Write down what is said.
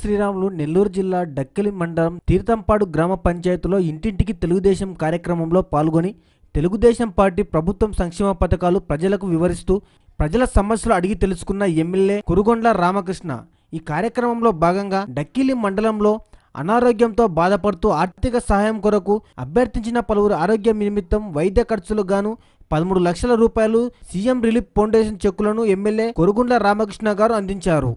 శ్రీరాములు నెల్లూరు జిల్లా డక్కిలి మండలం తీర్థంపాడు గ్రామ పంచాయతీలో ఇంటింటికి తెలుగుదేశం కార్యక్రమంలో పాల్గొని తెలుగుదేశం పార్టీ ప్రభుత్వం సంక్షేమ పథకాలు ప్రజలకు వివరిస్తూ ప్రజల సమస్యలు అడిగి తెలుసుకున్న ఎమ్మెల్యే కురుగొండ్ల రామకృష్ణ. ఈ కార్యక్రమంలో భాగంగా డక్కిలి మండలంలో అనారోగ్యంతో బాధపడుతూ ఆర్థిక సహాయం కొరకు అభ్యర్థించిన పలువురు ఆరోగ్య నిమిత్తం వైద్య ఖర్చులు గాను పదమూడు లక్షల రూపాయలు సీఎం రిలీఫ్ ఫౌండేషన్ చెక్కులను ఎమ్మెల్యే కొరుగుండ్ల రామకృష్ణ గారు అందించారు.